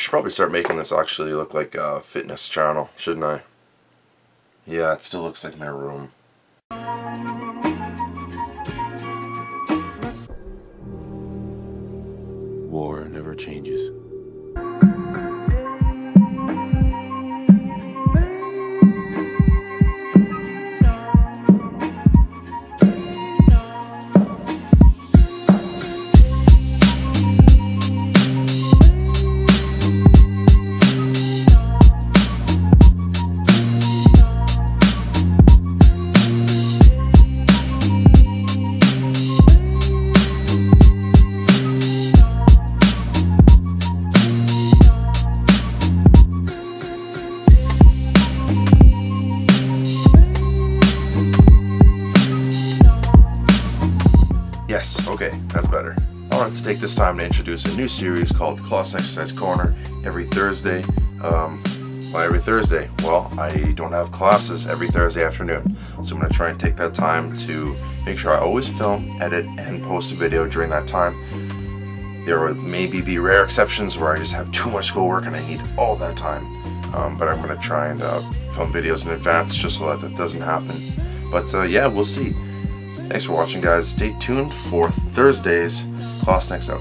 should probably start making this actually look like a fitness channel, shouldn't I? Yeah, it still looks like my room. War never changes. Yes, okay, that's better. I wanted to take this time to introduce a new series called Klassen Exercise Korner every Thursday. Um, why every Thursday? Well, I don't have classes every Thursday afternoon, so I'm going to try and take that time to make sure I always film, edit, and post a video during that time. There will maybe be rare exceptions where I just have too much schoolwork and I need all that time, um, but I'm going to try and uh, film videos in advance just so that that doesn't happen. But uh, yeah, we'll see. Thanks for watching, guys. Stay tuned for Thursday's Class Next Out.